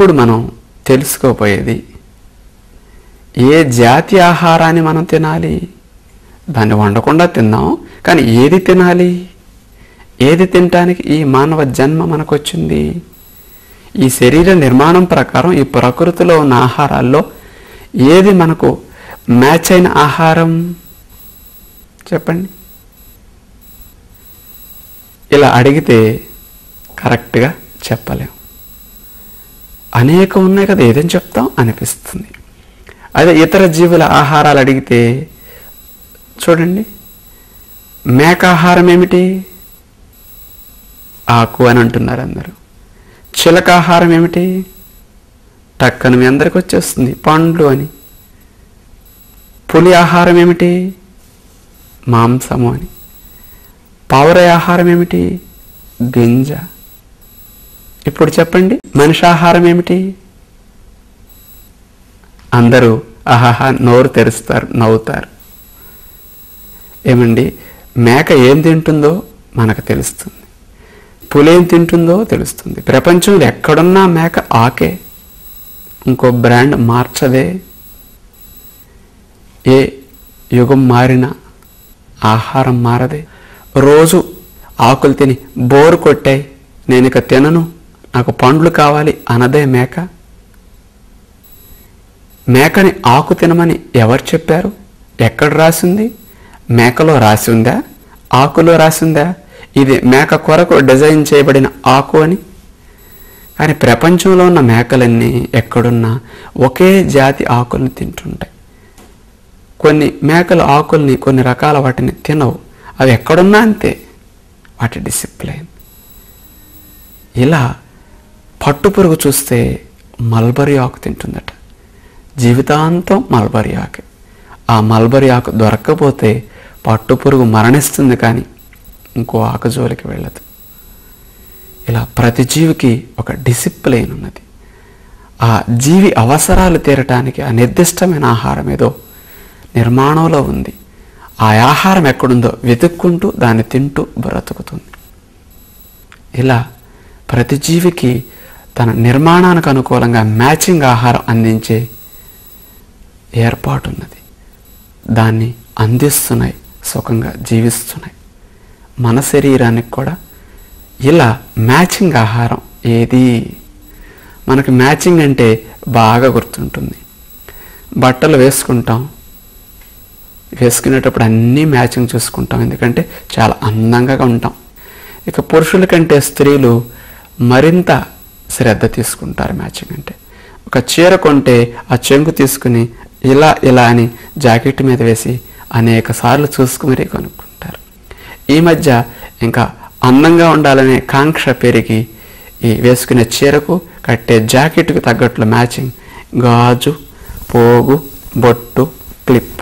ఇప్పుడు మనం తెలుసుకోపోయేది ఏ జాతి ఆహారాన్ని మనం తినాలి? దాన్ని వండకుండా తిన్నాం కానీ ఏది తినాలి? ఏది తినటానికి ఈ మానవ జన్మ మనకొచ్చింది? ఈ శరీర నిర్మాణం ప్రకారం ఈ ప్రకృతిలో ఉన్న ఆహారాల్లో ఏది మనకు మ్యాచ్ అయిన ఆహారం? చెప్పండి. ఇలా అడిగితే కరెక్ట్గా చెప్పలేం. అనేకం ఉన్నాయి కదా ఏదని చెప్తాం? అనిపిస్తుంది. అదే ఇతర జీవుల ఆహారాలు అడిగితే చూడండి మేక ఆహారం ఏమిటి? ఆకు అని అంటున్నారు అందరూ. చిలక ఆహారం ఏమిటి? టక్కన మీ అందరికి వచ్చేస్తుంది పండ్లు అని. పులి ఆహారం ఏమిటి? మాంసము అని. పావుర ఆహారం ఏమిటి? గింజ. ఇప్పుడు చెప్పండి. మనిషి ఆహారం ఏమిటి? అందరూ ఆహాహా నోరు తెరుస్తారు నవ్వుతారు. ఏమండి? మేక ఏం తింటుందో మనకు తెలుస్తుంది. పులేం తింటుందో తెలుస్తుంది. ప్రపంచంలో ఎక్కడున్నా మేక ఆకే. ఇంకో బ్రాండ్ మార్చదే. ఏ యుగం మారినా ఆహారం మారదే. రోజు ఆకులు తిని బోరు కొట్టాయి నేను ఇక తినను. నాకు పండ్లు కావాలి అనదే మేక. మేకని ఆకు తినమని ఎవరు చెప్పారు? ఎక్కడ రాసింది? మేకలో రాసి ఉందా? ఆకులో రాసిందా ఇది మేక కొరకు డిజైన్ చేయబడిన ఆకు అని. కానీ ప్రపంచంలో ఉన్న మేకలన్నీ ఎక్కడున్నా ఒకే జాతి ఆకుల్ని తింటుంటాయి. కొన్ని మేకలు ఆకుల్ని కొన్ని రకాల వాటిని తినవు. అవి ఎక్కడున్నా అంతే. వాటి డిసిప్లైన్. ఇలా పట్టుపురుగు చూస్తే మల్బరీ ఆకు తింటుందట. జీవితాంతం మల్బరీ ఆకు. ఆ మల్బరీ ఆకు దొరక్కపోతే పట్టుపురుగు మరణిస్తుంది కానీ ఇంకో ఆకు జోలికి వెళ్ళదు. ఇలా ప్రతి జీవికి ఒక డిసిప్లైన్ ఉన్నది. ఆ జీవి అవసరాలు తీరటానికి ఆ నిర్దిష్టమైన ఆహారం ఏదో నిర్మాణంలో ఉంది. ఆ ఆహారం ఎక్కడుందో వెతుక్కుంటూ దాన్ని తింటూ బ్రతుకుతుంది. ఇలా ప్రతి జీవికి తన నిర్మాణానికి అనుకూలంగా మ్యాచింగ్ ఆహారం అందించే ఏర్పాటు ఉన్నది. దాన్ని అందిస్తున్నాయి సుఖంగా జీవిస్తున్నాయి. మన శరీరానికి కూడా ఇలా మ్యాచింగ్ ఆహారం ఏది? మనకి మ్యాచింగ్ అంటే బాగా గుర్తుంటుంది. బట్టలు వేసుకుంటాం. వేసుకునేటప్పుడు అన్నీ మ్యాచింగ్ చూసుకుంటాం. ఎందుకంటే చాలా అందంగా ఉంటాం. ఇక పురుషుల కంటే స్త్రీలు మరింత శ్రద్ధ తీసుకుంటారు మ్యాచింగ్ అంటే. ఒక చీర కొంటే ఆ చెంగు తీసుకుని ఇలా ఇలా అని జాకెట్ మీద వేసి అనేక సార్లు చూసుకుమరీ కొనుక్కుంటారు. ఈ మధ్య ఇంకా అందంగా ఉండాలనే కాంక్ష పెరిగి ఈ వేసుకునే చీరకు కట్టే జాకెట్కు తగ్గట్లు మ్యాచింగ్ గాజు పోగు బొట్టు క్లిప్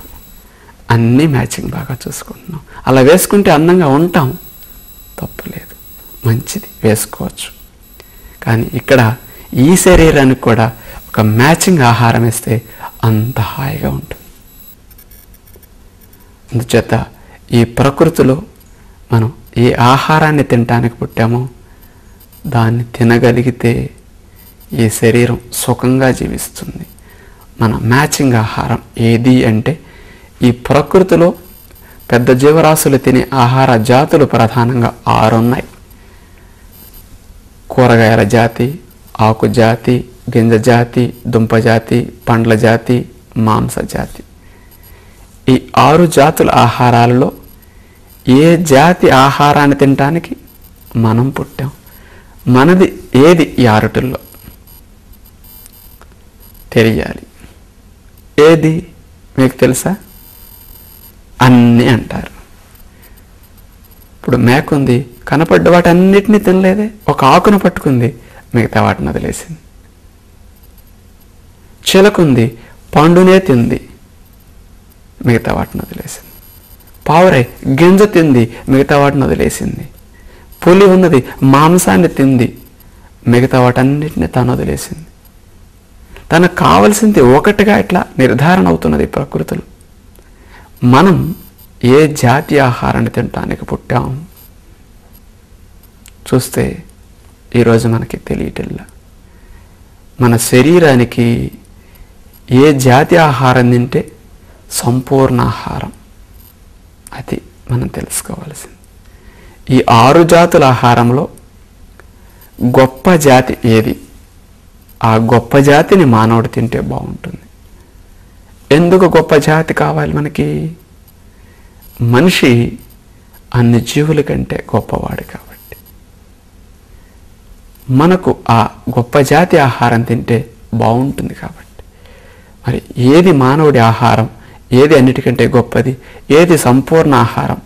అన్నీ మ్యాచింగ్ బాగా చూసుకుంటున్నాం. అలా వేసుకుంటే అందంగా ఉంటాం. తప్పులేదు మంచిది. వేసుకోవచ్చు. కానీ ఇక్కడ ఈ శరీరానికి కూడా ఒక మ్యాచింగ్ ఆహారం ఇస్తే అంత హాయిగా ఉంటుంది. అందుచేత ఈ ప్రకృతిలో మనం ఏ ఆహారాన్ని తినటానికి పుట్టామో దాన్ని తినగలిగితే ఈ శరీరం సుఖంగా జీవిస్తుంది. మన మ్యాచింగ్ ఆహారం ఏది అంటే ఈ ప్రకృతిలో పెద్ద జీవరాశులు తినే ఆహార జాతులు ప్రధానంగా ఆరున్నాయి. కూరగాయల జాతి ఆకు జాతి గింజ జాతి దుంప జాతి పండ్ల జాతి మాంస జాతి. ఈ ఆరు జాతుల ఆహారాలలో ఏ జాతి ఆహారాన్ని తినటానికి మనం పుట్టాం? మనది ఏది ఈ ఆరుటిల్లో? తెలియాలి. ఏది? మీకు తెలుసా? అన్నీ అంటారు. ఇప్పుడు మేక ఉంది కనపడ్డ వాటన్నిటినీ తినలేదే. ఒక ఆకును పట్టుకుంది. మిగతా వాటిని వదిలేసింది. చిలకుంది. పండునే తింది. మిగతా వాటిని వదిలేసింది. పావురై గింజ తింది. మిగతా వాటిని వదిలేసింది. పులి ఉన్నది. మాంసాన్ని తింది. మిగతా వాటన్నిటిని తను వదిలేసింది. తనకు కావలసింది ఒకటిగా ఇట్లా నిర్ధారణ అవుతున్నది ప్రకృతులు. మనం ఏ జాతి ఆహారాన్ని తినటానికి పుట్టాం? చూస్తే ఈరోజు మనకి తెలియటల్లా మన శరీరానికి ఏ జాతి ఆహారం తింటే సంపూర్ణ ఆహారం? అది మనం తెలుసుకోవాల్సింది. ఈ ఆరు జాతుల ఆహారంలో గొప్ప జాతి ఏది? ఆ గొప్ప జాతిని మానవుడు తింటే బాగుంటుంది. ఎందుకు గొప్ప జాతి కావాలి మనకి? మనిషి అన్ని జీవుల కంటే గొప్పవాడు కాబట్టి. మనకు ఆ గొప్ప జాతి ఆహారం తింటే బాగుంటుంది కాబట్టి. మరి ఏది మానవుడి ఆహారం ఏది అన్నిటికంటే గొప్పది ఏది సంపూర్ణ ఆహారం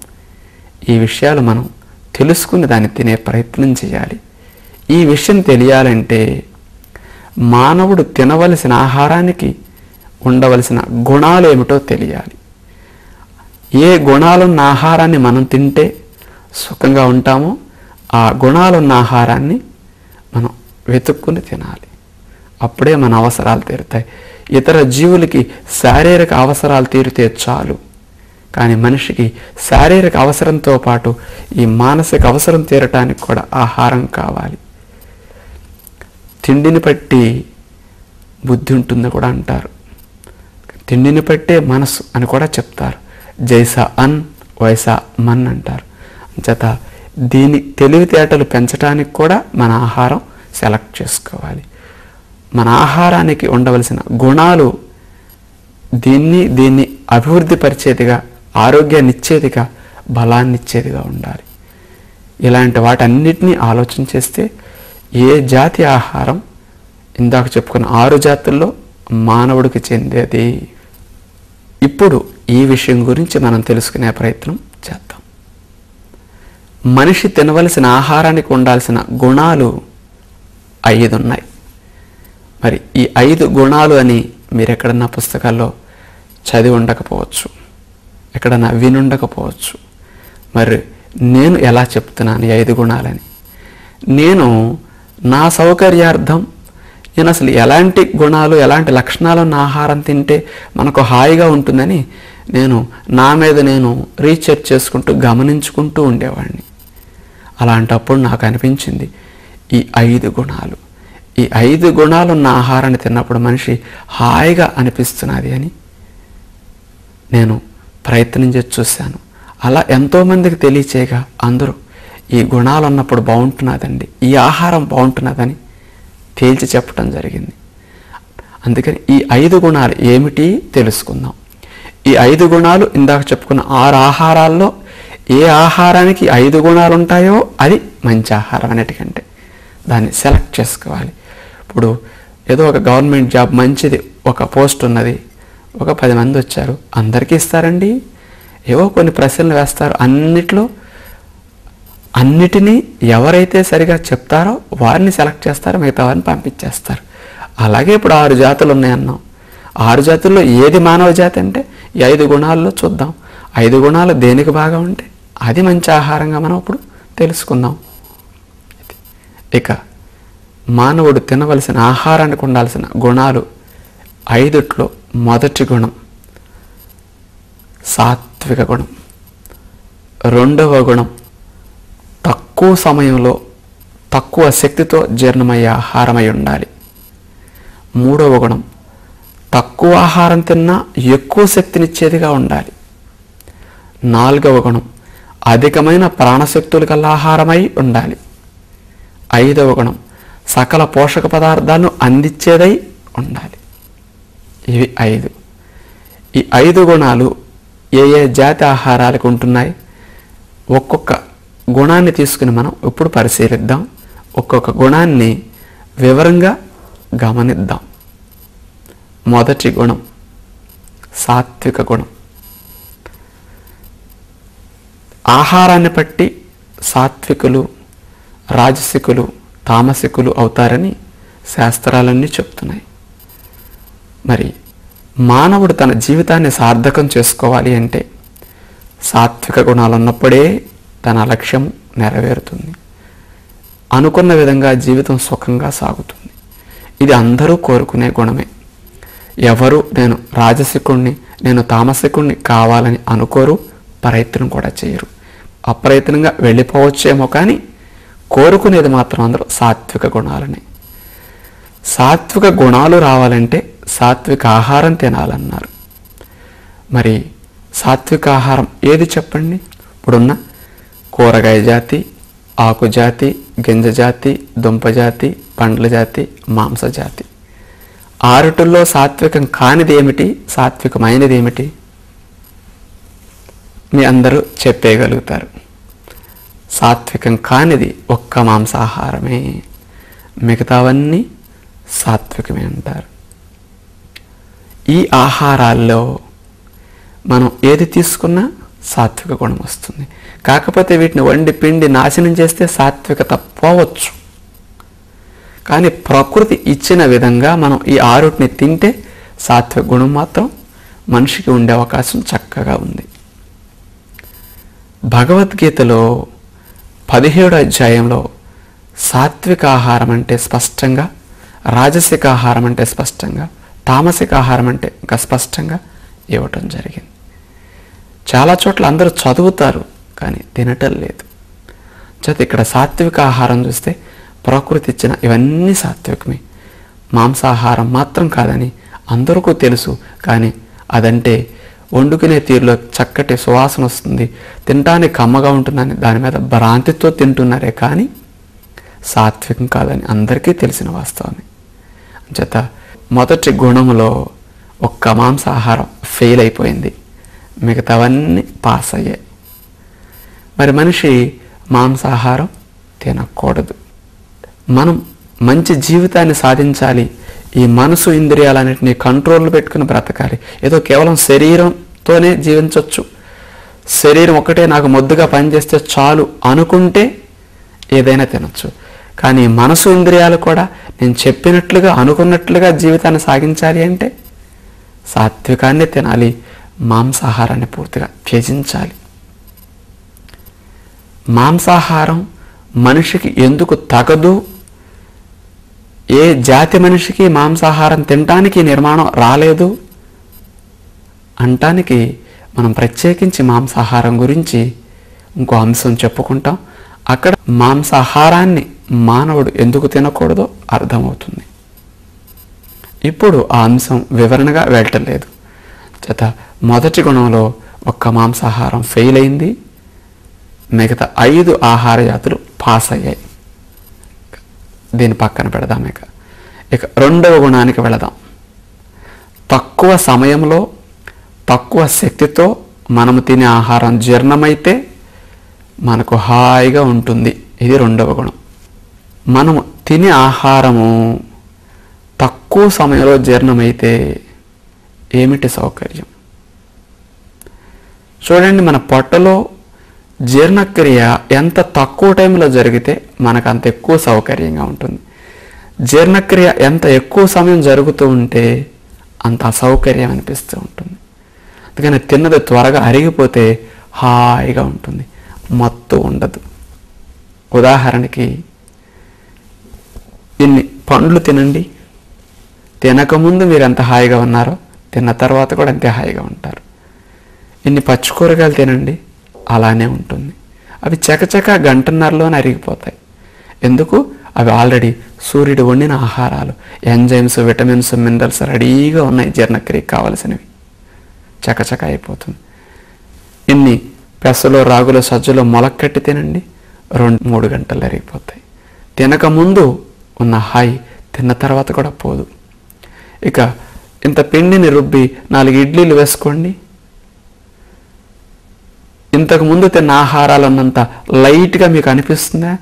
ఈ విషయాలు మనం తెలుసుకుని దాన్ని తినే ప్రయత్నం చేయాలి. ఈ విషయం తెలియాలంటే మానవుడు తినవలసిన ఆహారానికి ఉండవలసిన గుణాలు ఏమిటో తెలియాలి. ఏ గుణాలున్న ఆహారాన్ని మనం తింటే సుఖంగా ఉంటామో ఆ గుణాలున్న ఆహారాన్ని మనం వెతుక్కుని తినాలి. అప్పుడే మన అవసరాలు తీరుతాయి. ఇతర జీవులకి శారీరక అవసరాలు తీరితే చాలు. కానీ మనిషికి శారీరక అవసరంతో పాటు ఈ మానసిక అవసరం తీరటానికి కూడా ఆహారం కావాలి. తిండిని బట్టి బుద్ధి ఉంటుందని కూడా అంటారు. తిండిని పట్టే మనసు అని కూడా చెప్తారు. జైసా అన్ వైసా మన్ అంటారు. అంచేత దీని తెలివితేటలు పెంచడానికి కూడా మన ఆహారం సెలెక్ట్ చేసుకోవాలి. మన ఆహారానికి ఉండవలసిన గుణాలు దీన్ని దీన్ని అభివృద్ధి పరిచేదిగా ఆరోగ్యాన్ని ఇచ్చేదిగా బలాన్ని ఇచ్చేదిగా ఉండాలి. ఇలాంటి వాటన్నిటినీ ఆలోచన చేస్తే ఏ జాతి ఆహారం ఇందాక చెప్పుకున్న ఆరు జాతుల్లో మానవుడికి చెందేది? ఇప్పుడు ఈ విషయం గురించి మనం తెలుసుకునే ప్రయత్నం చేద్దాం. మనిషి తినవలసిన ఆహారానికి ఉండాల్సిన గుణాలు ఐదు ఉన్నాయి మరి ఈ ఐదు గుణాలు అని మీరు ఎక్కడన్నా పుస్తకాల్లో చదివి ఉండకపోవచ్చు. ఎక్కడన్నా వినుండకపోవచ్చు మరి నేను ఎలా చెప్తున్నాను ఈ ఐదు గుణాలని? నేను నా సౌకర్యార్థం నేను అసలు ఎలాంటి గుణాలు ఎలాంటి లక్షణాలు ఉన్న ఆహారం తింటే మనకు హాయిగా ఉంటుందని నేను నా మీద నేను రీసెర్చ్ చేసుకుంటూ గమనించుకుంటూ ఉండేవాడిని. అలాంటప్పుడు నాకు అనిపించింది ఈ ఐదు గుణాలు ఈ ఐదు గుణాలు ఉన్న ఆహారాన్ని తిన్నప్పుడు మనిషి హాయిగా అనిపిస్తున్నది అని నేను ప్రయత్నం చేసి చూశాను. అలా ఎంతోమందికి తెలియచేయగా అందరూ ఈ గుణాలు ఉన్నప్పుడు బాగుంటున్నదండి ఈ ఆహారం బాగుంటున్నదని తేల్చి చెప్పడం జరిగింది. అందుకని ఈ ఐదు గుణాలు ఏమిటి తెలుసుకుందాం. ఈ ఐదు గుణాలు ఇందాక చెప్పుకున్న ఆరు ఆహారాల్లో ఏ ఆహారానికి ఐదు గుణాలు ఉంటాయో అది మంచి ఆహారం అన్నిటికంటే. దాన్ని సెలెక్ట్ చేసుకోవాలి. ఇప్పుడు ఏదో ఒక గవర్నమెంట్ జాబ్ మంచిది ఒక పోస్ట్ ఉన్నది ఒక పది మంది వచ్చారు అందరికీ ఇస్తారండి. ఏవో కొన్ని ప్రశ్నలు వేస్తారు అన్నిట్లో అన్నిటినీ ఎవరైతే సరిగా చెప్తారో వారిని సెలెక్ట్ చేస్తారో మిగతా వారిని పంపించేస్తారు. అలాగే ఇప్పుడు ఆరు జాతులు ఉన్నాయన్నాం ఆరు జాతుల్లో ఏది మానవ జాతి అంటే ఈ ఐదు గుణాల్లో చూద్దాం. ఐదు గుణాలు దేనికి బాగా ఉంటే అది మంచి ఆహారంగా మనం ఇప్పుడు తెలుసుకుందాం. ఇక మానవుడు తినవలసిన ఆహారానికి ఉండాల్సిన గుణాలు ఐదుట్లో మొదటి గుణం సాత్విక గుణం. రెండవ గుణం తక్కువ సమయంలో తక్కువ శక్తితో జీర్ణమయ్యే ఆహారమై ఉండాలి. మూడవ గుణం తక్కువ ఆహారం తిన్నా ఎక్కువ శక్తినిచ్చేదిగా ఉండాలి. నాలుగవ గుణం అధికమైన ప్రాణశక్తులు కల ఆహారమై ఉండాలి. ఐదవ గుణం సకల పోషక పదార్థాలను అందించేదై ఉండాలి. ఇవి ఐదు. ఈ ఐదు గుణాలు ఏ ఏ జాతి ఆహారాలకు ఉంటున్నాయి? ఒక్కొక్క గుణాన్ని తీసుకుని మనం ఇప్పుడు పరిశీలిద్దాం? ఒక్కొక్క గుణాన్ని వివరంగా గమనిద్దాం. మొదటి గుణం సాత్విక గుణం. ఆహారాన్ని బట్టి సాత్వికులు రాజసికులు తామసికులు అవుతారని శాస్త్రాలన్నీ చెప్తున్నాయి. మరి మానవుడు తన జీవితాన్ని సార్థకం చేసుకోవాలి అంటే సాత్విక గుణాలు ఉన్నప్పుడే తన లక్ష్యం నెరవేరుతుంది. అనుకున్న విధంగా జీవితం సుఖంగా సాగుతుంది. ఇది అందరూ కోరుకునే గుణమే. ఎవరు నేను రాజసికుణ్ణి నేను తామసికుణ్ణి కావాలని అనుకోరు ప్రయత్నం కూడా చేయరు. అప్రయత్నంగా వెళ్ళిపోవచ్చేమో కానీ కోరుకునేది మాత్రం అందరూ సాత్విక గుణాలని. సాత్విక గుణాలు రావాలంటే సాత్విక ఆహారం తినాలన్నారు. మరి సాత్విక ఆహారం ఏది చెప్పండి? ఇప్పుడున్న కూరగాయ జాతి ఆకు జాతి గింజ జాతి దుంప జాతి పండ్ల జాతి మాంస జాతి. ఆరుటుల్లో సాత్వికం కానిది ఏమిటి సాత్వికమైనది ఏమిటి మీ అందరూ చెప్పేయగలుగుతారు. సాత్వికం కానిది ఒక్క మాంసాహారమే మిగతావన్నీ సాత్వికమే అంటారు. ఈ ఆహారాల్లో మనం ఏది తీసుకున్నా సాత్విక గుణం వస్తుంది. కాకపోతే వీటిని వండి పిండి నాశనం చేస్తే సాత్వికత పోవచ్చు కానీ ప్రకృతి ఇచ్చిన విధంగా మనం ఈ ఆరుటిని తింటే సాత్విక గుణం మాత్రం మనిషికి ఉండే అవకాశం చక్కగా ఉంది. భగవద్గీతలో పదిహేడు అధ్యాయంలో సాత్విక ఆహారం అంటే స్పష్టంగా రాజసిక ఆహారం అంటే స్పష్టంగా తామసిక ఆహారం అంటే ఇంకా స్పష్టంగా ఇవ్వటం జరిగింది. చాలా చోట్ల అందరూ చదువుతారు కానీ తినటం లేదు. చేత ఇక్కడ సాత్విక ఆహారం చూస్తే ప్రకృతి ఇచ్చిన ఇవన్నీ సాత్వికమే. మాంసాహారం మాత్రం కాదని అందరికీ తెలుసు కానీ అదంటే వండుకునే తీరులో చక్కటి సువాసన వస్తుంది. తినటానికి కమ్మగా ఉంటుందని దాని మీద భ్రాంతితో తింటున్నారే కానీ సాత్వికం కాదని అందరికీ తెలిసిన వాస్తవమే. చేత మొదటి గుణంలో ఒక్క మాంసాహారం ఫెయిల్ అయిపోయింది. మిగతావన్నీ పాస్ అయ్యాయి మరి మనిషి మాంసాహారం తినకూడదు. మనం మంచి జీవితాన్ని సాధించాలి. ఈ మనసు ఇంద్రియాలన్నింటినీ కంట్రోల్లో పెట్టుకుని బ్రతకాలి. ఏదో కేవలం శరీరంతోనే జీవించవచ్చు శరీరం ఒకటే నాకు మొద్దుగా పనిచేస్తే చాలు అనుకుంటే ఏదైనా తినచ్చు. కానీ మనసు ఇంద్రియాలు కూడా నేను చెప్పినట్లుగా అనుకున్నట్లుగా జీవితాన్ని సాగించాలి అంటే సాత్వికాన్ని తినాలి. మాంసాహారాన్ని పూర్తిగా త్యజించాలి. మాంసాహారం మనిషికి ఎందుకు తగదు? ఏ జాతి మనిషికి మాంసాహారం తినటానికి నిర్మాణం రాలేదు? అంటానికి మనం ప్రత్యేకించి మాంసాహారం గురించి ఇంకో అంశం చెప్పుకుంటాం. అక్కడ మాంసాహారాన్ని మానవుడు ఎందుకు తినకూడదో అర్థమవుతుంది. ఇప్పుడు ఆ అంశం వివరణగా వెళ్ళటం లేదు. చేత మొదటి గుణంలో ఒక్క మాంసాహారం ఫెయిల్ అయింది. మిగతా ఐదు ఆహార జాతులు పాస్ అయ్యాయి. దీని పక్కన పెడదాం ఇక. ఇక రెండవ గుణానికి వెళదాం. తక్కువ సమయంలో తక్కువ శక్తితో మనము తినే ఆహారం జీర్ణమైతే మనకు హాయిగా ఉంటుంది. ఇది రెండవ గుణం. మనము తినే ఆహారము తక్కువ సమయంలో జీర్ణమైతే ఏమిటి సౌకర్యం? చూడండి మన పొట్టలో జీర్ణక్రియ ఎంత తక్కువ టైంలో జరిగితే మనకు అంత ఎక్కువ సౌకర్యంగా ఉంటుంది. జీర్ణక్రియ ఎంత ఎక్కువ సమయం జరుగుతూ ఉంటే అంత అసౌకర్యం అనిపిస్తూ ఉంటుంది. అందుకని తిన్నది త్వరగా అరిగిపోతే హాయిగా ఉంటుంది. మత్తు ఉండదు. ఉదాహరణకి ఇన్ని పండ్లు తినండి. తినకముందు మీరు ఎంత హాయిగా ఉన్నారో తిన్న తర్వాత కూడా అంతే హాయిగా ఉంటారు. ఇన్ని పచ్చి కూరగాయలు తినండి అలానే ఉంటుంది. అవి చకచక గంటన్నరలోనే అరిగిపోతాయి. ఎందుకు? అవి ఆల్రెడీ సూర్యుడు వండిన ఆహారాలు. ఎంజైమ్స్ విటమిన్స్ మినరల్స్ రెడీగా ఉన్నాయి. జీర్ణక్రియకి కావలసినవి. చకచక అయిపోతుంది. ఇన్ని పెసలో రాగులు సజ్జలో మొలక్కట్టి తినండి. రెండు మూడు గంటలు అరిగిపోతాయి. తినక ముందు ఉన్న హాయి తిన్న తర్వాత కూడా పోదు. ఇక ఇంత పిండిని రుబ్బి నాలుగు ఇడ్లీలు వేసుకోండి. ఇంతకు ముందు తిన్న ఆహారాలు ఉన్నంత లైట్గా మీకు అనిపిస్తుందా?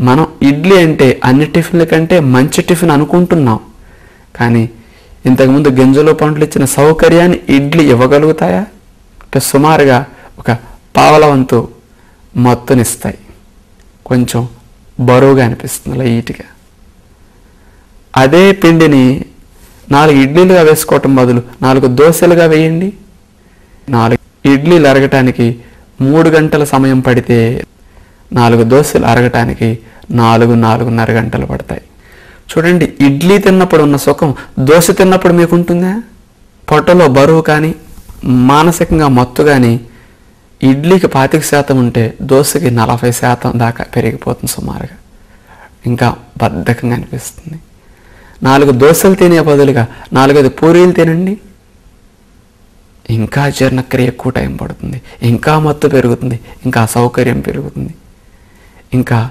మనం ఇడ్లీ అంటే అన్ని టిఫిన్ల కంటే మంచి టిఫిన్ అనుకుంటున్నాం. కానీ ఇంతకుముందు గింజలు పండ్లు ఇచ్చిన సౌకర్యాన్ని ఇడ్లీ ఇవ్వగలుగుతాయా? అంటే సుమారుగా ఒక పావల వంతు మత్తునిస్తాయి. కొంచెం బరువుగా అనిపిస్తుంది లైట్గా. అదే పిండిని నాలుగు ఇడ్లీలుగా వేసుకోవటం బదులు నాలుగు దోశలుగా వేయండి. నాలుగు ఇడ్లీలు అరగటానికి మూడు గంటల సమయం పడితే నాలుగు దోశలు అరగటానికి నాలుగు నాలుగున్నర గంటలు పడతాయి. చూడండి ఇడ్లీ తిన్నప్పుడు ఉన్న సుఖం దోశ తిన్నప్పుడు మీకు ఉంటుందా పొట్టలో బరువు కానీ మానసికంగా మత్తు కానీ ఇడ్లీకి పాతిక శాతం ఉంటే దోశకి నలభై శాతం దాకా పెరిగిపోతుంది సుమారుగా. ఇంకా బద్ధకంగా అనిపిస్తుంది. నాలుగు దోశలు తినే బదులుగా నాలుగైదు పూరీలు తినండి. ఇంకా జీర్ణక్రియ ఎక్కువ టైం పడుతుంది. ఇంకా మత్తు పెరుగుతుంది. ఇంకా అసౌకర్యం పెరుగుతుంది. ఇంకా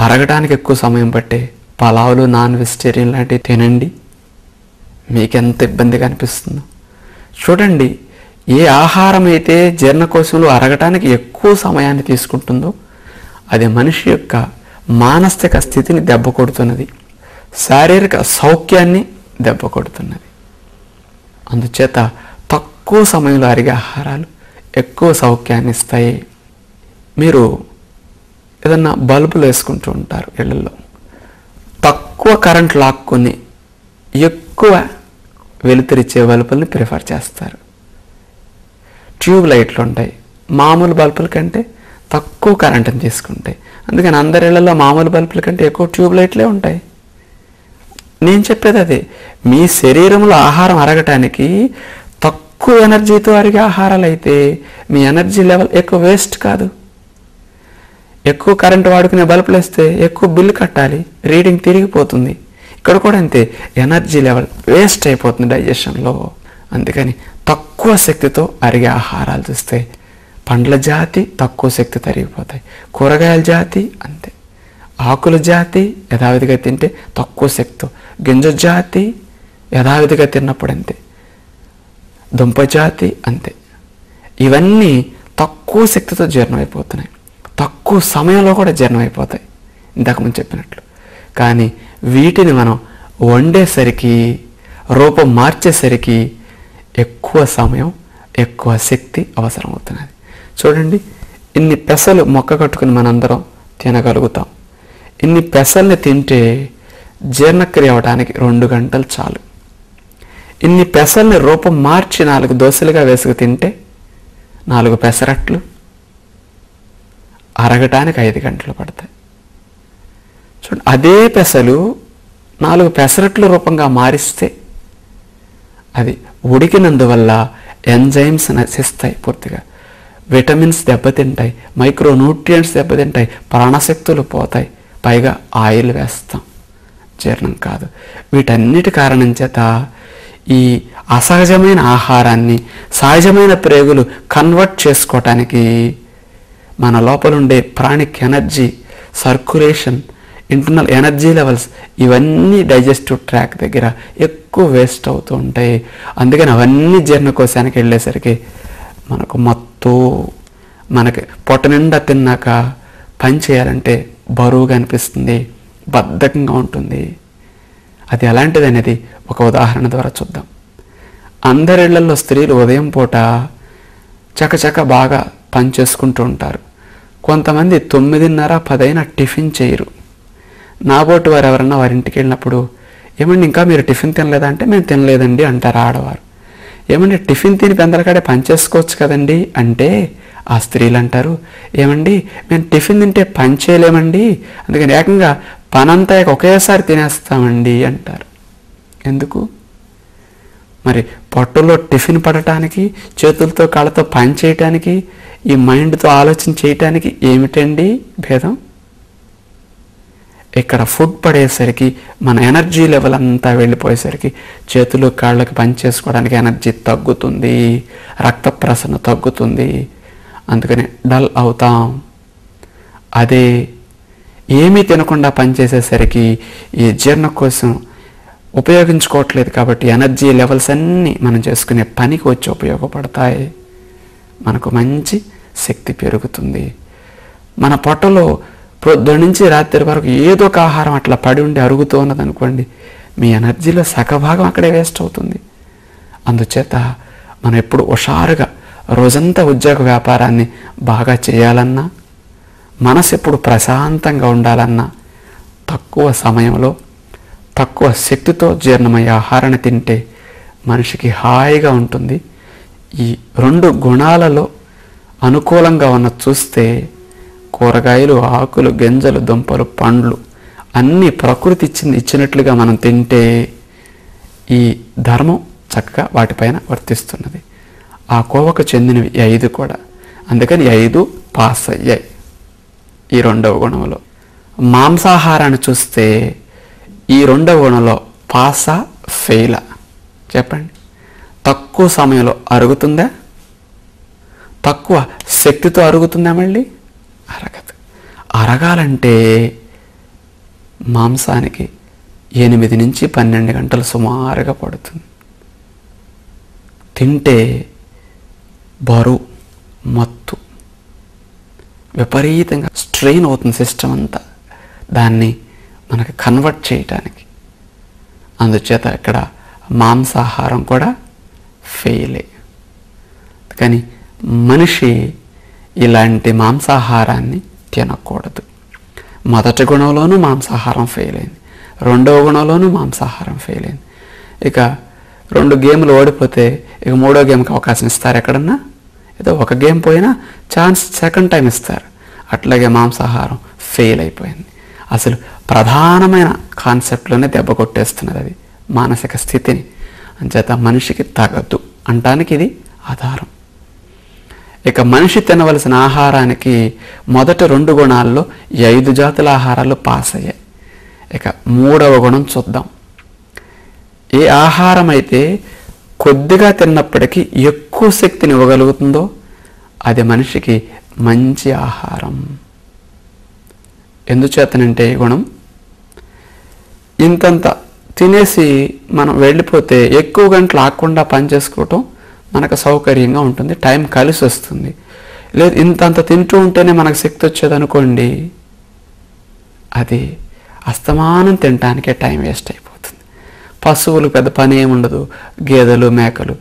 అరగడానికి ఎక్కువ సమయం పట్టే పలావులు నాన్ వెజిటేరియన్ లాంటివి తినండి. మీకెంత ఇబ్బందిగా అనిపిస్తుందో. చూడండి ఏ ఆహారం అయితే జీర్ణకోశంలో అరగటానికి ఎక్కువ సమయాన్ని తీసుకుంటుందో అది మనిషి యొక్క మానసిక స్థితిని దెబ్బ కొడుతున్నది. శారీరక సౌఖ్యాన్ని దెబ్బ కొడుతున్నది అందుచేత తక్కువ సమయంలో అరిగే ఆహారాలు ఎక్కువ సౌఖ్యాన్ని ఇస్తాయి. మీరు ఏదన్నా బల్బులు వేసుకుంటూ ఉంటారు ఇళ్ళల్లో తక్కువ కరెంట్ లాక్కొని ఎక్కువ వెలుతురిచ్చే బల్బుల్ని ప్రిఫర్ చేస్తారు. ట్యూబ్ లైట్లు ఉంటాయి. మామూలు బల్బుల కంటే తక్కువ కరెంటుని తీసుకుంటాయి. అందుకని అందరి ఇళ్ళలో మామూలు బల్బుల కంటే ఎక్కువ ట్యూబ్ లైట్లే ఉంటాయి. నేను చెప్పేది అదే. మీ శరీరంలో ఆహారం అరగటానికి తక్కువ ఎనర్జీతో అరిగే ఆహారాలు అయితే మీ ఎనర్జీ లెవెల్ ఎక్కువ వేస్ట్ కాదు. ఎక్కువ కరెంటు వాడుకునే బల్బులు వేస్తే ఎక్కువ బిల్లు కట్టాలి. రీడింగ్ తిరిగిపోతుంది. ఇక్కడ కూడా అంతే. ఎనర్జీ లెవెల్ వేస్ట్ అయిపోతుంది డైజెషన్లో. అందుకని తక్కువ శక్తితో అరిగే ఆహారాలు చూస్తే పండ్ల జాతి తక్కువ శక్తి తరిగిపోతాయి కూరగాయల జాతి అంతే. ఆకుల జాతి యథావిధిగా తింటే తక్కువ శక్తితో. గింజ జాతి యథావిధిగా తిన్నప్పుడు అంతే దుంప జాతి అంతే. ఇవన్నీ తక్కువ శక్తితో జీర్ణమైపోతున్నాయి. తక్కువ సమయంలో కూడా జీర్ణమైపోతాయి. ఇందాక ముందు చెప్పినట్లు. కానీ వీటిని మనం వండేసరికి రూపం మార్చేసరికి ఎక్కువ సమయం ఎక్కువ శక్తి అవసరం అవుతున్నది చూడండి ఇన్ని పెసలు మొక్క కట్టుకుని మనందరం తినగలుగుతాం. ఇన్ని పెసల్ని తింటే జీర్ణక్రియ అవడానికి రెండు గంటలు చాలు. ఇన్ని పెసల్ని రూపం మార్చి నాలుగు దోశలుగా వేసుకు తింటే నాలుగు పెసరట్లు అరగటానికి ఐదు గంటలు పడతాయి. చూడండి అదే పెసలు నాలుగు పెసరట్ల రూపంగా మారిస్తే అది ఉడికినందువల్ల ఎంజైమ్స్ నశిస్తాయి పూర్తిగా. విటమిన్స్ దెబ్బతింటాయి మైక్రో న్యూట్రియంట్స్ దెబ్బతింటాయి ప్రాణశక్తులు పోతాయి. పైగా ఆయిల్ వేస్తాం. జీర్ణం కాదు. వీటన్నిటి కారణం చేత ఈ అసహజమైన ఆహారాన్ని సహజమైన ప్రేగులు కన్వర్ట్ చేసుకోవటానికి మన లోపల ఉండే pranic energy circulation internal energy levels ఇవన్నీ డైజెస్టివ్ ట్రాక్ దగ్గర ఎక్కువ వేస్ట్ అవుతూ ఉంటాయి. అందుకని అవన్నీ జీర్ణకోశానికి వెళ్ళేసరికి మనకు మత్తు మనకి పొట్ట నిండా తిన్నాక పని చేయాలంటే బరువుగా అనిపిస్తుంది. బద్ధకంగా ఉంటుంది. అది ఎలాంటిది అనేది ఒక ఉదాహరణ ద్వారా చూద్దాం. అందరిళ్ళలో స్త్రీలు ఉదయం పూట చకచక బాగా పని చేసుకుంటూ ఉంటారు. కొంతమంది తొమ్మిదిన్నర పదైన టిఫిన్ చేయరు. నాబోటి వారు ఎవరన్నా వారి ఇంటికి వెళ్ళినప్పుడు ఏమండి ఇంకా మీరు టిఫిన్ తినలేదా? అంటే మేము తినలేదండి అంటారు ఆడవారు. ఏమండి టిఫిన్ తిని పెందలకాడే పని చేసుకోవచ్చు కదండి? అంటే ఆ స్త్రీలు అంటారు ఏమండి మేము టిఫిన్ తింటే పని చేయలేమండి? అందుకని ఏకంగా పనంతా ఒకేసారి తినేస్తామండి అంటారు. ఎందుకు? మరి పొట్టలో టిఫిన్ పడటానికి చేతులతో కాళ్ళతో పని చేయటానికి ఈ మైండ్తో ఆలోచన చేయటానికి ఏమిటండి భేదం? ఇక్కడ ఫుడ్ పడేసరికి మన ఎనర్జీ లెవెల్ అంతా వెళ్ళిపోయేసరికి చేతులు కాళ్ళకి పని చేసుకోవడానికి ఎనర్జీ తగ్గుతుంది రక్త ప్రసరణ తగ్గుతుంది. అందుకని డల్ అవుతాం. అదే ఏమీ తినకుండా పనిచేసేసరికి ఈ జీర్ణకోశం ఉపయోగించుకోవట్లేదు కాబట్టి ఎనర్జీ లెవెల్స్ అన్నీ మనం చేసుకునే పనికి వచ్చి ఉపయోగపడతాయి. మనకు మంచి శక్తి పెరుగుతుంది. మన పొట్టలో పొద్దున్న నుంచి రాత్రి వరకు ఏదో ఒక ఆహారం అట్లా పడి ఉండి అరుగుతూ ఉన్నది అనుకోండి మీ ఎనర్జీలో సగభాగం అక్కడే వేస్ట్ అవుతుంది. అందుచేత మనం ఎప్పుడు హుషారుగా రోజంతా ఉద్యోగ వ్యాపారాన్ని బాగా చేయాలన్నా మనసు ఎప్పుడు ప్రశాంతంగా ఉండాలన్నా తక్కువ సమయంలో తక్కువ శక్తితో జీర్ణమయ్యే ఆహారాన్ని తింటే మనిషికి హాయిగా ఉంటుంది. ఈ రెండు గుణాలలో అనుకూలంగా ఉన్న చూస్తే కూరగాయలు ఆకులు గింజలు దుంపలు పండ్లు అన్నీ ప్రకృతి ఇచ్చింది ఇచ్చినట్లుగా మనం తింటే ఈ ధర్మం చక్కగా వాటిపైన వర్తిస్తున్నది. ఆ కోవకు చెందినవి ఐదు కూడా. అందుకని ఐదు పాస్ అయ్యాయి. ఈ రెండవ గుణంలో మాంసాహారాన్ని చూస్తే ఈ రెండవ గుణంలో పాసా ఫెయిలా. చెప్పండి. తక్కువ సమయంలో అరుగుతుందా? తక్కువ శక్తితో అరుగుతుందా మళ్ళీ? అరగదు. అరగాలంటే మాంసానికి ఎనిమిది నుంచి పన్నెండు గంటలు సుమారుగా పడుతుంది. తింటే బరువు మత్తు విపరీతంగా స్ట్రెయిన్ అవుతుంది సిస్టమ్ అంతా. దాన్ని మనకు కన్వర్ట్ చేయటానికి. అందుచేత ఇక్కడ మాంసాహారం కూడా ఫెయిలే కానీ మనిషి ఇలాంటి మాంసాహారాన్ని తినకూడదు. మొదటి గుణంలోనూ మాంసాహారం ఫెయిల్ అయింది. రెండవ గుణంలోనూ మాంసాహారం ఫెయిల్ అయింది. ఇక రెండు గేమ్లు ఓడిపోతే ఇక మూడో గేమ్కి అవకాశం ఇస్తారు ఎక్కడన్నా? ఏదో ఒక గేమ్ పోయినా ఛాన్స్ సెకండ్ టైం ఇస్తారు. అట్లాగే మాంసాహారం ఫెయిల్ అయిపోయింది. అసలు ప్రధానమైన కాన్సెప్ట్లోనే దెబ్బ కొట్టేస్తున్నది అది. మానసిక స్థితిని. అంచేత మనిషికి తగదు. అంటానికి ఇది ఆధారం. ఇక మనిషి తినవలసిన ఆహారానికి మొదటి రెండు గుణాల్లో ఐదు జాతుల ఆహారాలు పాస్ అయ్యాయి. ఇక మూడవ గుణం చూద్దాం. ఏ ఆహారం అయితే కొద్దిగా తిన్నప్పటికీ ఎక్కువ శక్తిని ఇవ్వగలుగుతుందో అది మనిషికి మంచి ఆహారం. ఎందుచేతనంటే గుణం? ఇంతంత తినేసి మనం వెళ్ళిపోతే ఎక్కువ గంటలు ఆకుండా పనిచేసుకోవటం మనకు సౌకర్యంగా ఉంటుంది టైం కలిసి వస్తుంది. లేదు ఇంతంత తింటూ ఉంటేనే మనకు శక్తి వచ్చేది అనుకోండి అది అస్తమానం తినటానికే టైం వేస్ట్ అయిపోతుంది. పశువులు పెద్ద పని ఏమి ఉండదు. గేదెలు మేకలు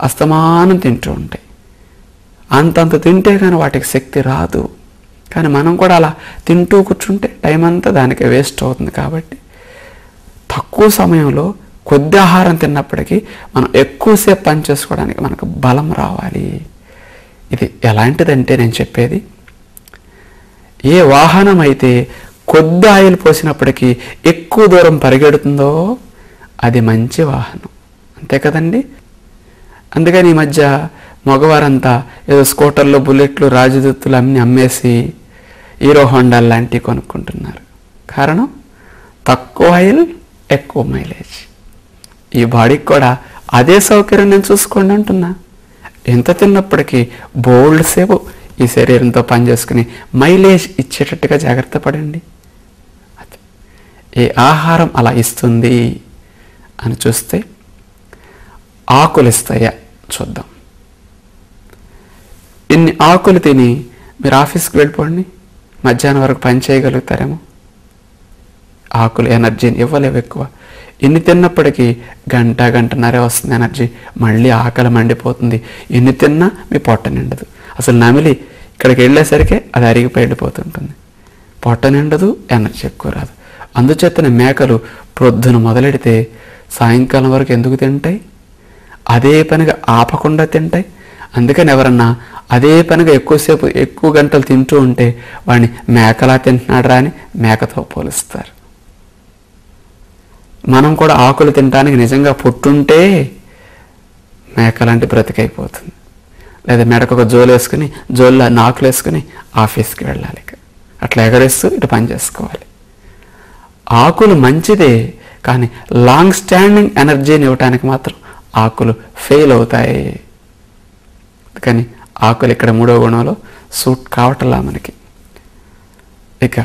అస్తమానం తింటూ ఉంటాయి. అంతంత తింటే కానీ వాటికి శక్తి రాదు. కానీ మనం కూడా అలా తింటూ కూర్చుంటే టైం అంతా దానికి వేస్ట్ అవుతుంది కాబట్టి తక్కువ సమయంలో కొద్ది ఆహారం తిన్నప్పటికీ మనం ఎక్కువసేపు పని చేసుకోవడానికి మనకు బలం రావాలి. ఇది ఎలాంటిదంటే నేను చెప్పేది ఏ వాహనం అయితే కొద్ది ఆయిల్ పోసినప్పటికీ ఎక్కువ దూరం పరిగెడుతుందో అది మంచి వాహనం. అంతే కదండి? అందుకని ఈ మధ్య మగవారంతా ఏదో స్కూటర్లు బుల్లెట్లు రాజదత్తులు అన్నీ అమ్మేసి హీరో హోండా లాంటివి కొనుక్కుంటున్నారు. కారణం? తక్కువ ఆయిల్ ఎక్కువ మైలేజ్. ఈ బాడీకి కూడా అదే సౌకర్యం నేను చూసుకోండి అంటున్నా. ఎంత తిన్నప్పటికీ బోల్డ్ సేపు ఈ శరీరంతో పనిచేసుకుని మైలేజ్ ఇచ్చేటట్టుగా జాగ్రత్త పడండి. ఏ ఆహారం అలా ఇస్తుంది? అని చూస్తే ఆకులు ఇస్తాయా చూద్దాం. ఇన్ని ఆకులు తిని మీరు ఆఫీస్కి వెళ్ళిపోండి మధ్యాహ్నం వరకు పని చేయగలుగుతారేమో. ఆకులు ఎనర్జీని ఇవ్వలేవు ఎక్కువ. ఎన్ని తిన్నప్పటికీ గంట గంటన్నరే వస్తుంది ఎనర్జీ. మళ్ళీ ఆకలి మండిపోతుంది. ఎన్ని తిన్నా మీ పొట్ట నిండదు. అసలు నమిలి ఇక్కడికి వెళ్ళేసరికి అది అరిగిపోయి వెళ్ళిపోతుంటుంది పొట్ట నిండదు ఎనర్జీ ఎక్కువ రాదు. అందుచేతన మేకలు ప్రొద్దున మొదలెడితే సాయంకాలం వరకు ఎందుకు తింటాయి? అదే పనిగా ఆపకుండా తింటాయి? అందుకని ఎవరన్నా అదే పనిగా ఎక్కువసేపు ఎక్కువ గంటలు తింటూ ఉంటే వాడిని మేకలా తింటున్నాడు అని మేకతో పోలుస్తారు. మనం కూడా ఆకులు తినడానికి నిజంగా పుట్టుంటే మేకలాంటి బ్రతికైపోతుంది. లేదా మెడకు ఒక జోలు వేసుకుని జోల్లో నాకులు వేసుకుని ఆఫీస్కి వెళ్ళాలి ఇక అట్లా ఎగరేస్తూ ఇటు పని చేసుకోవాలి. ఆకులు మంచిదే కానీ లాంగ్ స్టాండింగ్ ఎనర్జీని ఇవ్వటానికి మాత్రం ఆకులు ఫెయిల్ అవుతాయి. కానీ ఆకులు ఇక్కడ మూడో గుణంలో సూట్ కావటంలా మనకి. ఇక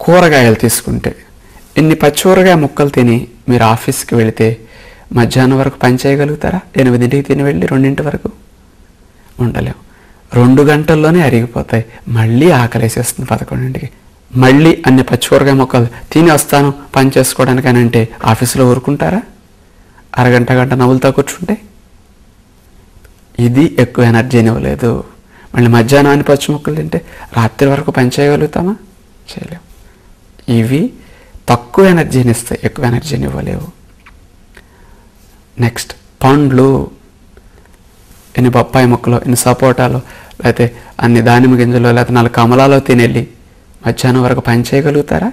కూరగాయలు తీసుకుంటే ఇన్ని పచ్చికూరగాయ ముక్కలు తిని మీరు ఆఫీస్కి వెళితే మధ్యాహ్నం వరకు పని చేయగలుగుతారా? ఎనిమిదింటికి తిని వెళ్ళి రెండింటి వరకు ఉండలేము రెండు గంటల్లోనే అరిగిపోతాయి. మళ్ళీ ఆకలేసేస్తుంది పదకొండింటికి. మళ్ళీ అన్ని పచ్చికూరగాయ మొక్కలు తిని వస్తాను పని చేసుకోవడానికి అని అంటే ఆఫీసులో ఊరుకుంటారా? అరగంట గంట నవ్వులతో కూర్చుంటే? ఇది ఎక్కువ ఎనర్జీని ఇవ్వలేదు. మళ్ళీ మధ్యాహ్నం పచ్చి మొక్కలు తింటే రాత్రి వరకు పని చేయగలుగుతామా? చేయలేము ఇవి తక్కువ ఎనర్జీని ఇస్తాయి ఎక్కువ ఎనర్జీని ఇవ్వలేవు. నెక్స్ట్ పండ్లు. ఎన్ని బొప్పాయి మొక్కలు ఎన్ని సపోటాలు లేకపోతే అన్ని దానిమ్మ గింజలు లేకపోతే నాలుగు కమలాలో తినెళ్ళి మధ్యాహ్నం వరకు పని చేయగలుగుతారా?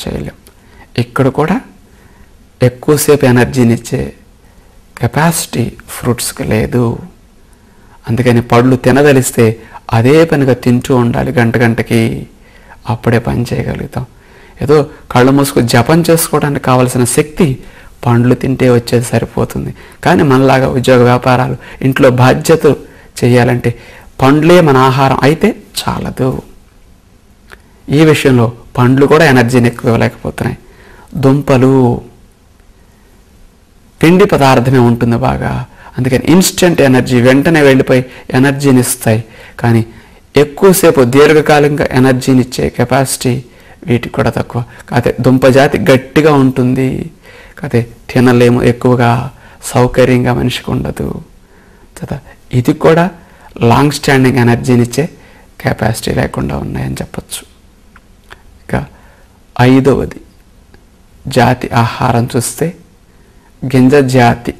చేయలేం. ఇక్కడ కూడా ఎక్కువసేపు ఎనర్జీనిచ్చే కెపాసిటీ ఫ్రూట్స్కి లేదు. అందుకని పళ్ళు తినదలిస్తే అదే పనిగా తింటూ ఉండాలి గంట గంటకి. అప్పుడే పని చేయగలుగుతాం. ఏదో కళ్ళు మూసుకొని జపం చేసుకోవడానికి కావలసిన శక్తి పండ్లు తింటే వచ్చేది సరిపోతుంది. కానీ మనలాగా ఉద్యోగ వ్యాపారాలు ఇంట్లో బాధ్యతలు చేయాలంటే పండ్లే మన ఆహారం అయితే చాలదు. ఈ విషయంలో పండ్లు కూడా ఎనర్జీని ఎక్కువ ఇవ్వలేకపోతున్నాయి దుంపలు పిండి పదార్థమే ఉంటుంది బాగా. అందుకని ఇన్స్టెంట్ ఎనర్జీ వెంటనే వెళ్ళిపోయి ఎనర్జీని ఇస్తాయి. కానీ ఎక్కువసేపు దీర్ఘకాలంగా ఎనర్జీని ఇచ్చే కెపాసిటీ వీటికి కూడా తక్కువ. కాకపోతే దుంప జాతి గట్టిగా ఉంటుంది. కాకపోతే తినలేము ఎక్కువగా. సౌకర్యంగా మనిషికి ఉండదు. కదా ఇది కూడా లాంగ్ స్టాండింగ్ ఎనర్జీని ఇచ్చే కెపాసిటీ లేకుండా ఉన్నాయని చెప్పచ్చు. ఐదవది. జాతి ఆహారం చూస్తే గింజ జాతి.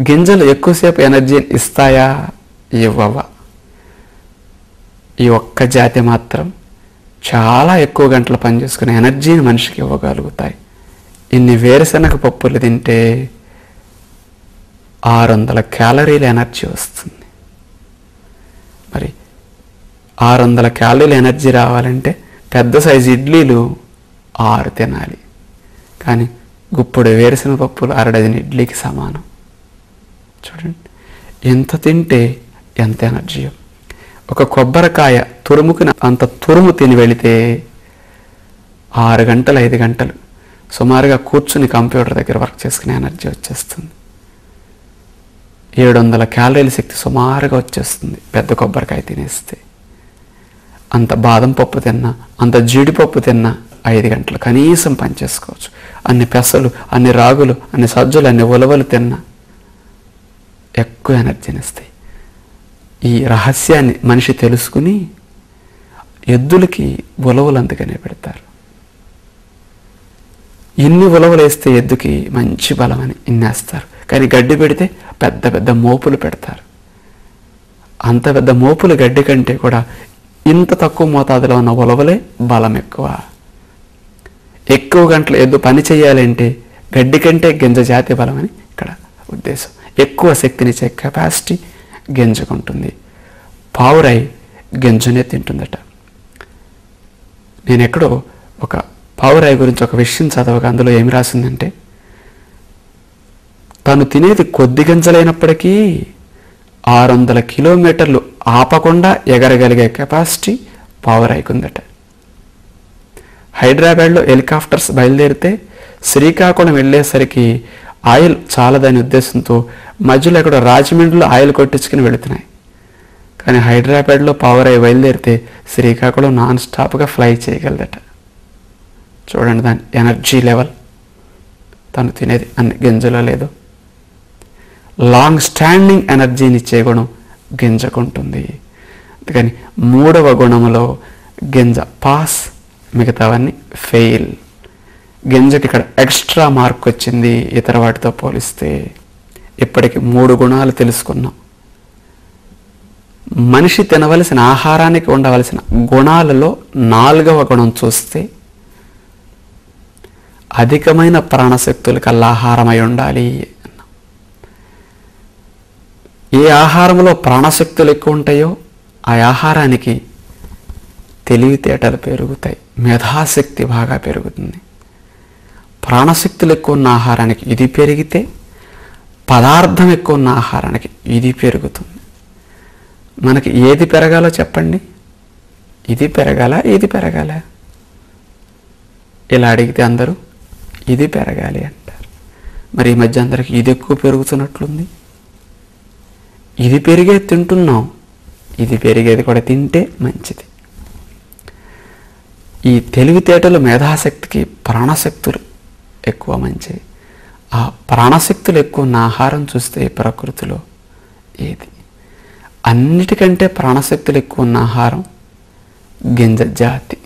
గింజలు ఎక్కువసేపు ఎనర్జీని ఇస్తాయా? ఇవ్వవా. ఈ ఒక్క జాతి మాత్రం చాలా ఎక్కువ గంటలు పనిచేసుకునే ఎనర్జీని మనిషికి ఇవ్వగలుగుతాయి. ఇన్ని వేరుశనగ పప్పులు తింటే ఆరు వందల క్యాలరీల ఎనర్జీ వస్తుంది. మరి ఆరు వందల క్యాలరీల ఎనర్జీ రావాలంటే పెద్ద సైజు ఇడ్లీలు ఆరు తినాలి. కానీ గుప్పుడు వేరుసిన పప్పులు అరడజన ఇడ్లీకి సమానం. చూడండి. ఎంత తింటే ఎంత ఎనర్జీ. ఒక కొబ్బరికాయ తురుముకిన అంత తురుము తిని వెళితే ఆరు గంటలు ఐదు గంటలు సుమారుగా కూర్చుని కంప్యూటర్ దగ్గర వర్క్ చేసుకునే ఎనర్జీ వచ్చేస్తుంది. ఏడు వందల క్యాలరీల శక్తి సుమారుగా వచ్చేస్తుంది పెద్ద కొబ్బరికాయ తినేస్తే. అంత బాదం పప్పు తిన్నా అంత జీడిపప్పు తిన్నా ఐదు గంటలు కనీసం పనిచేసుకోవచ్చు అన్ని పెసలు అన్ని రాగులు అన్ని సజ్జలు అన్ని ఉలవలు తిన్నా. ఎక్కువ ఎనర్జీని ఇస్తాయి ఈ రహస్యాన్ని మనిషి తెలుసుకుని ఎద్దులకి ఉలవలు అందుకనే పెడతారు. ఇన్ని ఉలవలు వేస్తే ఎద్దుకి మంచి బలమని ఇన్నేస్తారు. కానీ గడ్డి పెడితే పెద్ద పెద్ద మోపులు పెడతారు. అంత పెద్ద మోపులు గడ్డి కంటే కూడా ఇంత తక్కువ మోతాదులో ఉన్న ఉలవలే బలం ఎక్కువ. ఎక్కువ గంటలు ఎద్దు పని చేయాలంటే గడ్డి కంటే గింజ జాతి బలం అని ఇక్కడ ఉద్దేశం. ఎక్కువ శక్తినిచ్చే కెపాసిటీ గింజకుంటుంది. పావురై గింజనే తింటుందట. నేను ఎక్కడో ఒక పావురాయి గురించి ఒక విషయం చదవగా అందులో ఏమి రాసిందంటే తను తినేది కొద్ది గింజలైనప్పటికీ ఆరు వందల కిలోమీటర్లు ఆపకుండా ఎగరగలిగే కెపాసిటీ పావురాయికి ఉందట హైదరాబాద్లో హెలికాప్టర్స్ బయలుదేరితే శ్రీకాకుళం వెళ్ళేసరికి ఆయిల్ చాలదని ఉద్దేశంతో మధ్యలో ఎక్కడ రాజమండ్రిలో ఆయిల్ కొట్టించుకుని వెళుతున్నాయి. కానీ హైదరాబాద్లో పావురాయి బయలుదేరితే శ్రీకాకుళం నాన్ స్టాప్గా ఫ్లై చేయగలదట. చూడండి దాని ఎనర్జీ లెవెల్ తను తినేది అన్ని గింజలో లేదు. లాంగ్ స్టాండింగ్ ఎనర్జీని ఇచ్చే గుణం గింజకుంటుంది. అందుకని మూడవ గుణంలో గింజ పాస్ మిగతావన్నీ ఫెయిల్ గింజకి ఇక్కడ ఎక్స్ట్రా మార్క్ వచ్చింది ఇతర వాటితో పోలిస్తే. ఇప్పటికి మూడు గుణాలు తెలుసుకున్నాం. మనిషి తినవలసిన ఆహారానికి ఉండవలసిన గుణాలలో నాలుగవ గుణం చూస్తే అధికమైన ప్రాణశక్తులు కల్లా ఆహారమై ఉండాలి. ఏ ఆహారంలో ప్రాణశక్తులు ఎక్కువ ఉంటాయో ఆ ఆహారానికి తెలివితేటలు పెరుగుతాయి మేధాశక్తి బాగా పెరుగుతుంది. ప్రాణశక్తులు ఎక్కువ ఉన్న ఆహారానికి ఇది పెరిగితే పదార్థం ఎక్కువ ఉన్న ఆహారానికి ఇది పెరుగుతుంది. మనకి ఏది పెరగాలో చెప్పండి? ఇది పెరగాల? ఇది పెరగాల? ఇలా అడిగితే అందరూ ఇది పెరగాలి అంటారు. మరి ఈ మధ్య అందరికి ఇది ఎక్కువ పెరుగుతున్నట్లుంది? ఇది పెరిగే తింటున్నాం. ఇది పెరిగేది కూడా తింటే మంచిది. ఈ తెలివితేటలు మేధాశక్తికి ప్రాణశక్తులు ఎక్కువ మంచివి. ఆ ప్రాణశక్తులు ఎక్కువ ఉన్న ఆహారం చూస్తే ప్రకృతిలో ఏది? అన్నిటికంటే ప్రాణశక్తులు ఎక్కువ ఉన్న ఆహారం గింజ జాతి.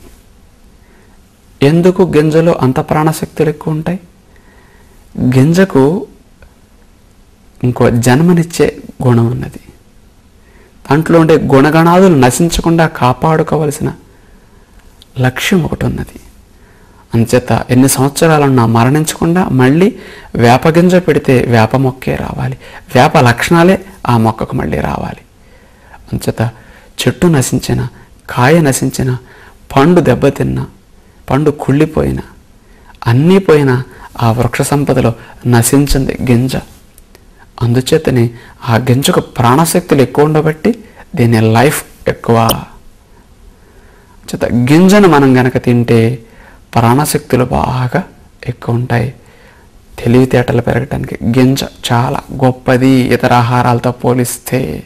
ఎందుకు గింజలో అంత ప్రాణశక్తులు ఎక్కువ ఉంటాయి? గింజకు ఇంకో జన్మనిచ్చే గుణం ఉన్నది. దాంట్లో ఉండే గుణగణాదులు నశించకుండా కాపాడుకోవలసిన లక్ష్యం ఒకటి ఉన్నది. అంచేత ఎన్ని సంవత్సరాలన్నా మరణించకుండా మళ్ళీ వేప గింజ పెడితే వేప మొక్కే రావాలి. వేప లక్షణాలే ఆ మొక్కకు మళ్ళీ రావాలి. అంచేత చెట్టు నశించిన కాయ నశించిన పండు దెబ్బతిన్న పండు కుళ్ళిపోయిన అన్నీ పోయినా ఆ వృక్ష సంపదలో నశించింది గింజ. అందుచేతని ఆ గింజకు ప్రాణశక్తులు ఎక్కువ ఉండబట్టి దీని లైఫ్ ఎక్కువ. చేత గింజను మనం గనక తింటే ప్రాణశక్తులు బాగా ఎక్కువ ఉంటాయి. తెలివితేటలు పెరగటానికి గింజ చాలా గొప్పది ఇతర ఆహారాలతో పోలిస్తే.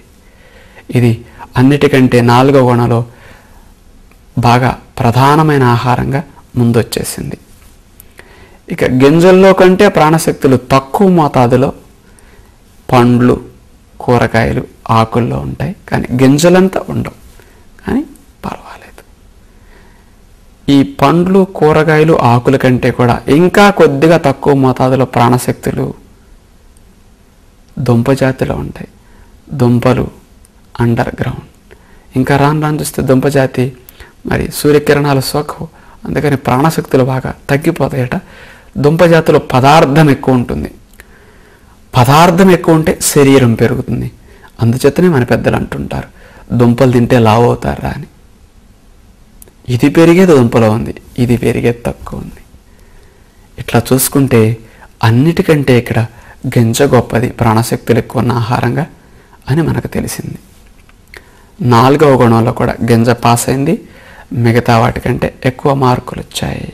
ఇది అన్నిటికంటే నాలుగో గుణలో బాగా ప్రధానమైన ఆహారంగా ముందొచ్చేసింది. ఇక గింజల్లో కంటే ప్రాణశక్తులు తక్కువ మోతాదులో పండ్లు కూరగాయలు ఆకుల్లో ఉంటాయి కానీ గింజలంతా ఉండవు. కానీ పర్వాలేదు. ఈ పండ్లు కూరగాయలు ఆకుల కంటే కూడా ఇంకా కొద్దిగా తక్కువ మోతాదులో ప్రాణశక్తులు దుంప జాతిలో ఉంటాయి. దుంపలు అండర్ గ్రౌండ్ ఇంకా రాను రాను చూస్తే దుంప జాతి మరి సూర్యకిరణాలు సోకవు. అందుకని ప్రాణశక్తులు బాగా తగ్గిపోతాయట. దుంప జాతిలో పదార్థం ఎక్కువ ఉంటుంది. పదార్థం ఎక్కువ ఉంటే శరీరం పెరుగుతుంది. అందుచేతనే మన పెద్దలు అంటుంటారు దుంపలు తింటే లావు అవుతారా అని. ఇది పెరిగేది దుంపలో ఉంది ఇది పెరిగేది తక్కువ ఉంది. ఇట్లా చూసుకుంటే అన్నిటికంటే ఇక్కడ గింజ గొప్పది ప్రాణశక్తులు ఎక్కువ ఉన్న ఆహారంగా అని మనకు తెలిసింది. నాలుగవ గుణంలో కూడా గింజ పాస్ అయింది మిగతా వాటికంటే ఎక్కువ మార్కులు వచ్చాయి